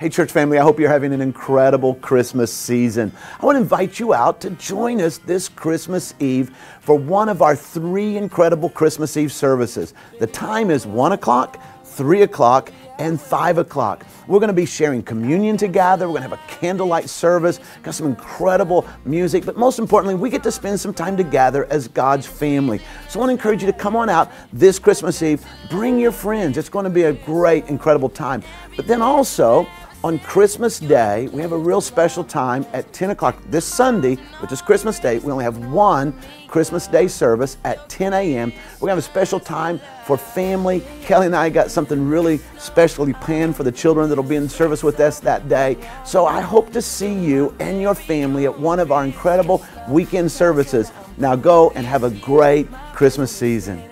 Hey, church family, I hope you're having an incredible Christmas season. I want to invite you out to join us this Christmas Eve for one of our three incredible Christmas Eve services. The time is 1 o'clock, 3 o'clock, and 5 o'clock. We're going to be sharing communion together. We're going to have a candlelight service, got some incredible music, but most importantly, we get to spend some time together as God's family. So I want to encourage you to come on out this Christmas Eve. Bring your friends. It's going to be a great, incredible time. But then also, on Christmas Day, we have a real special time at 10 o'clock this Sunday, which is Christmas Day. We only have one Christmas Day service at 10 a.m. We're going to have a special time for family. Kelly and I got something really specially planned for the children that'll be in service with us that day. So I hope to see you and your family at one of our incredible weekend services. Now go and have a great Christmas season.